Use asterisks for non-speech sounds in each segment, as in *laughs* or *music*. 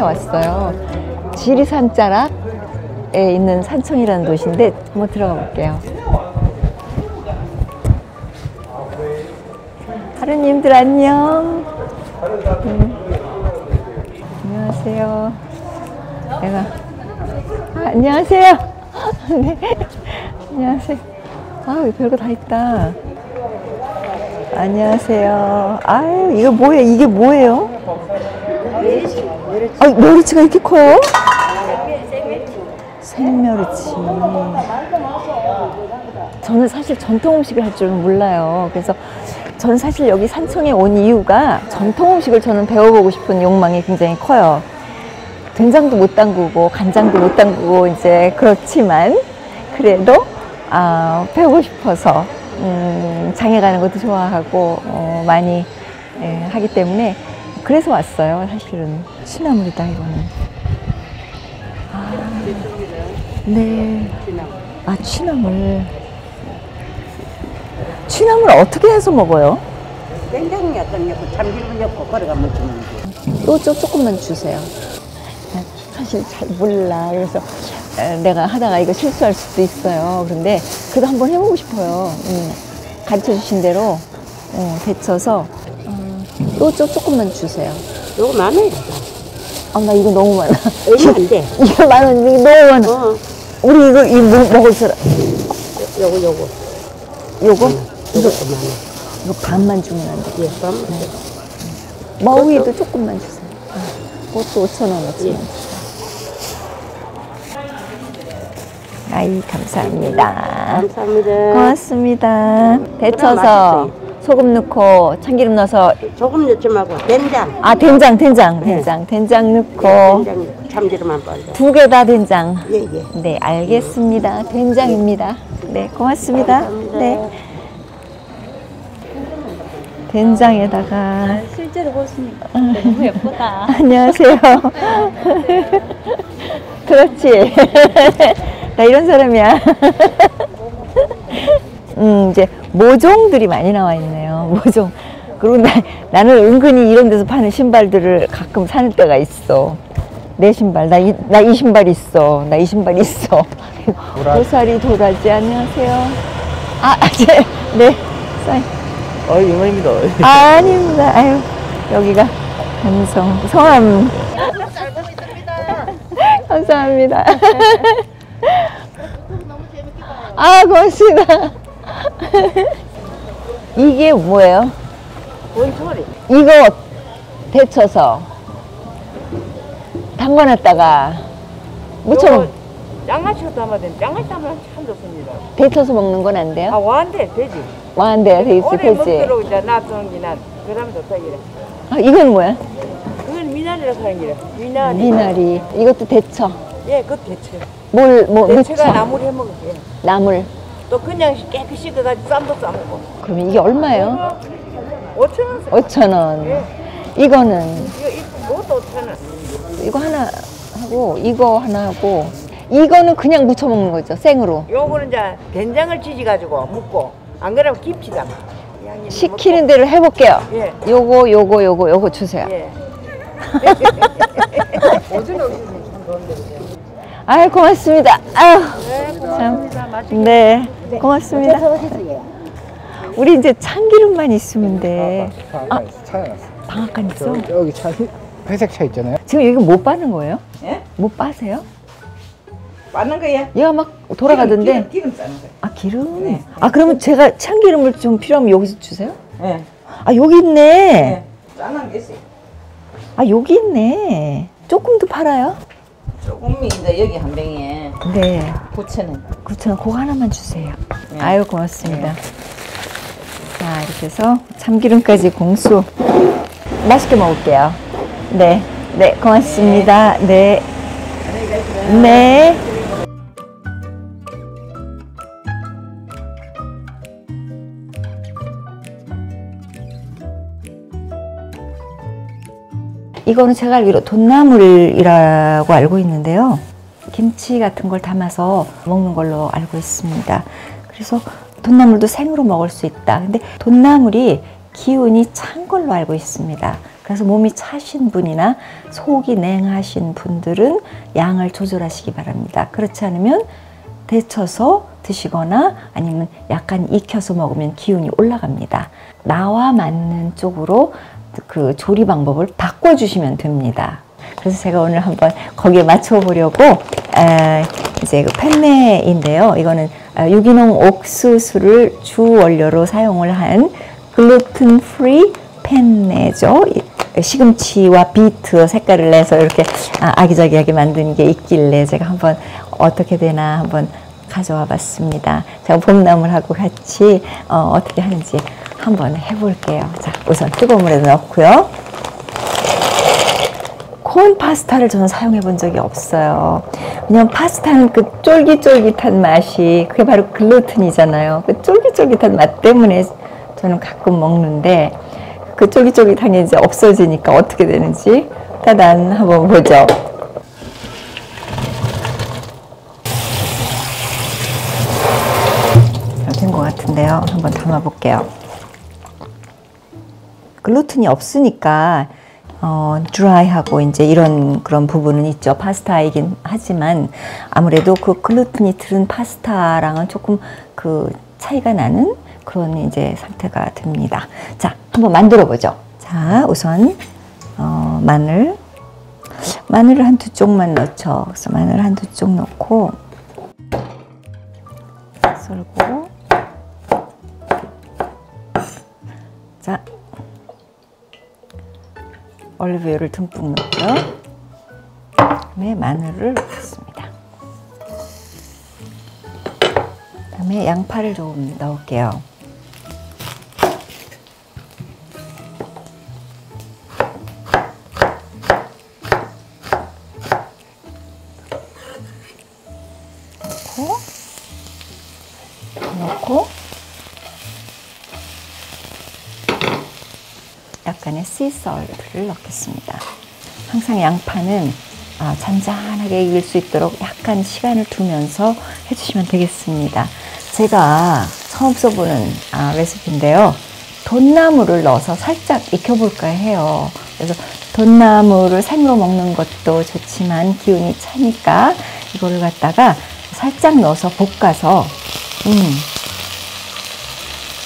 산청에 왔어요. 지리산 자락에 있는 산청이라는 도시인데 한번 들어가 볼게요. 하루님들 안녕. 음. 안녕하세요. 내가 아, 안녕하세요. *laughs* 네. 안녕하세요. 아, 별거 다 있다. 안녕하세요. 아유, 이거 뭐예요? 이게 뭐예요? 아, 멸치가 이렇게 커요? 생멸치. 저는 사실 전통 음식을 할 줄은 몰라요. 그래서 저는 사실 여기 산청에 온 이유가 전통 음식을 저는 배워보고 싶은 욕망이 굉장히 커요. 된장도 못 담그고 간장도 못 담그고 이제 그렇지만 그래도 아, 배우고 싶어서 음, 장에 가는 것도 좋아하고 어, 많이 예, 하기 때문에 그래서 왔어요. 사실은 취나물이다 이거는. 아, 네. 아 취나물. 취나물 어떻게 해서 먹어요? 된장이 어떤 게 참기름 넣고 걸어가면 주는 거. 또 조- 조금만 주세요. 난 사실 잘 몰라. 그래서 에, 내가 하다가 이거 실수할 수도 있어요. 그런데 그래도 한번 해보고 싶어요. 음, 가르쳐 주신 대로 어, 데쳐서 어, 또 조- 조금만 주세요. 요거 많아요. 아, 나 이거 너무 많아. 얼마 안 돼. *laughs* 이거 만 원, 이거 너무 많아. 어, 우리 이거 이 뭐, 먹을 사람. 요거 요거. 요거? 이것도 많아. 이거 반만 주면 안 돼. 예, 그럼 머위도 조금만 주세요. 아, 그것도 5,000원어치. 예. 아이, 감사합니다. 감사합니다. 고맙습니다. 데쳐서 맛있어요. 소금 넣고 참기름 넣어서 조금 넣지 말고 된장. 아 된장 된장 된장 된장 넣고 된장 참기름만 빨려. 두개 다 된장. 예, 예. 네 알겠습니다. 된장입니다. 네 고맙습니다. 감사합니다. 네 된장에다가 실제로 보시니까 너무 예쁘다. *laughs* 안녕하세요. *laughs* 그렇지. *laughs* 나 이런 사람이야. 음, 이제 모종들이 많이 나와 있네요. *laughs* 모종. 그리고 나, 나는 은근히 이런 데서 파는 신발들을 가끔 사는 때가 있어. 내 신발. 나 이, 나 이 신발 있어. 나 이 신발 있어. 고사리 도라지, 안녕하세요. 아, *laughs* 제, 네. 사인. 아, 이만입니다. 아, 아닙니다. 아유, 여기가 감성, 성함. *laughs* 감사합니다. 아, 고맙습니다. *laughs* 이게 뭐예요? 원초리. 이거 데쳐서 담가놨다가 무쳐 양아치가 담아든 양아치 담으면 참 좋습니다. 데쳐서 먹는 건안아 돼요? 와한데 되지. 와한데 돼 있어, 오래. 먹도록 이제 놔두는 기난 그러면 좋다 이래. 아, 이건 뭐야? 그건 미나리라고 하는 기래. 미나리. 미나리. 이것도 데쳐. 예, 그것 대체. 뭘, 뭐, 무쳐. 나물 해 먹어. 예. 나물. 또 그냥 깨끗이 씻어가지고 쌈도 싸먹고. 그러면 이게 얼마예요? 5천 원. 5천 원. 이거는 이거 그것도 5천 원. 이거 하나 하고 이거 하나 하고 이거는 그냥 무쳐 먹는 거죠 생으로. 요거는 이제 된장을 지지 가지고 묻고 안 그러면 김치 담아. 시키는 대로 해볼게요. 예. 요거 요거 요거 요거 주세요. 예. *laughs* 아유 고맙습니다. 아유 네, 고맙습니다. 맛있게. 네 고맙습니다. 우리 이제 참기름만 있으면 돼. 방앗간 있어. 차에 놨어. 방앗간 있어. 저, 여기 차, 회색 차 있잖아요. 지금 이거 못 빠는 거예요? 예? 못 빠세요? 맞는 거야? 얘가 막 돌아가던데. 기름 싸는 거야. 아 기름. 아 그러면 제가 참기름을 좀 필요하면 여기서 주세요? 예. 아 여기 있네. 짠한 게 있어요. 아 여기 있네. 조금 더 팔아요? 조금이 이제 여기 한 병에 네. 9천 원. 9,000원 그거 하나만 주세요. 아유 고맙습니다. 자 이렇게 해서 참기름까지 공수 맛있게 먹을게요. 네. 네 고맙습니다. 네. 네. 이거는 제가 알기로 돈나물이라고 알고 있는데요. 김치 같은 걸 담아서 먹는 걸로 알고 있습니다. 그래서 돈나물도 생으로 먹을 수 있다. 근데 돈나물이 기운이 찬 걸로 알고 있습니다. 그래서 몸이 차신 분이나 속이 냉하신 분들은 양을 조절하시기 바랍니다. 그렇지 않으면 데쳐서 드시거나 아니면 약간 익혀서 먹으면 기운이 올라갑니다. 나와 맞는 쪽으로 그 조리 방법을 바꿔주시면 됩니다. 그래서 제가 오늘 한번 거기에 맞춰보려고 에, 이제 그 펜네인데요. 이거는 어, 유기농 옥수수를 주 원료로 사용을 한 글루텐 free penne죠. 이- 시금치와 비트 색깔을 내서 이렇게 아, 아기자기하게 만든 게 있길래 제가 한번 어떻게 되나 한번 가져와 봤습니다. 제가 봄나물하고 같이 어, 어떻게 하는지 한번 해볼게요. 자, 우선 뜨거운 물에 넣고요. corn 파스타를 저는 사용해 본 적이 없어요. 왜냐면 파스타는 그 쫄깃쫄깃한 맛이 그게 바로 글루텐이잖아요. 그 쫄깃쫄깃한 맛 때문에 저는 가끔 먹는데 그 쫄깃쫄깃한 게 이제 없어지니까 어떻게 되는지 따단 한번 보죠. 된 것 같은데요. 한번 담아볼게요. 글루텐이 없으니까 어, 드라이하고 이제 이런 그런 부분은 있죠. 파스타이긴 하지만 아무래도 그 글루텐이 들은 파스타랑은 조금 그 차이가 나는 그런 이제 상태가 됩니다. 자, 한번 만들어 보죠. 자, 우선 어, 마늘 마늘을 한 두 쪽만 넣죠. 그래서 마늘 한 두 쪽 넣고 올리브유를 듬뿍 넣고요. 그다음에 마늘을 넣습니다. 그다음에 양파를 좀 넣을게요. 약간의 씨설트를 넣겠습니다. 항상 양파는 아, 잔잔하게 익을 수 있도록 약간 시간을 두면서 해주시면 되겠습니다. 제가 처음 써보는 아, 레시피인데요. 돈나물을 넣어서 살짝 익혀볼까 해요. 그래서 돈나물을 생으로 먹는 것도 좋지만 기운이 차니까 이거를 갖다가 살짝 넣어서 볶아서 음,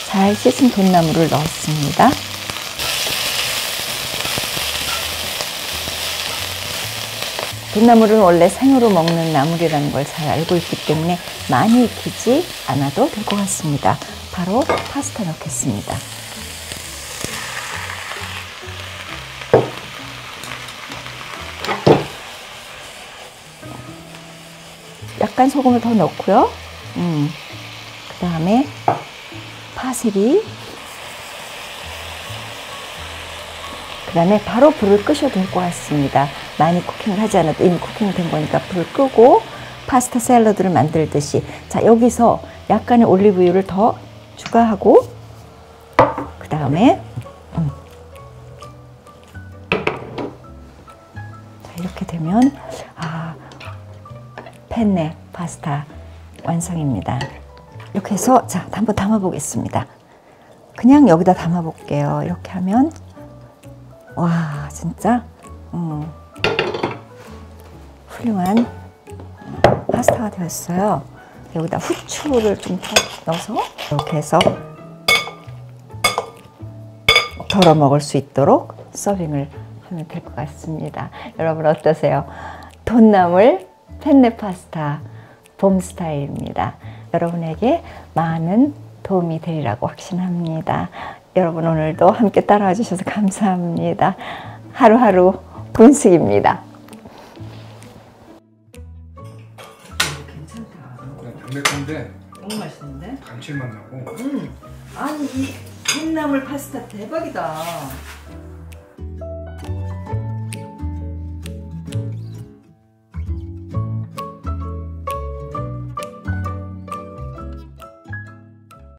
잘 씻은 돈나물을 넣었습니다. 돈나물은 원래 생으로 먹는 나물이라는 걸 잘 알고 있기 때문에 많이 익히지 않아도 될 것 같습니다. 바로 파스타 넣겠습니다. 약간 소금을 더 넣고요. 음, 그 다음에 파슬리 그 다음에 바로 불을 끄셔도 될 것 같습니다. 많이 쿠킹을 하지 않아도 이미 쿠킹이 된 거니까 불을 끄고 파스타 샐러드를 만들듯이 자 여기서 약간의 올리브유를 더 추가하고 그 다음에 음. 자, 이렇게 되면 아 펜네 파스타 완성입니다. 이렇게 해서 자 한번 담아 보겠습니다. 그냥 여기다 담아 볼게요. 이렇게 하면 와 진짜 음, 훌륭한 파스타가 되었어요. 여기다 후추를 좀 넣어서 이렇게 해서 덜어 먹을 수 있도록 서빙을 하면 될 것 같습니다. 여러분 어떠세요? 돈나물 펜네 파스타 봄 스타일입니다. 여러분에게 많은 도움이 되리라고 확신합니다. 여러분 오늘도 함께 따라와 주셔서 감사합니다. 하루하루 분식입니다. 그냥 담백한데 너무 맛있는데? 감칠맛 나고 아니 이 콩나물 파스타 대박이다.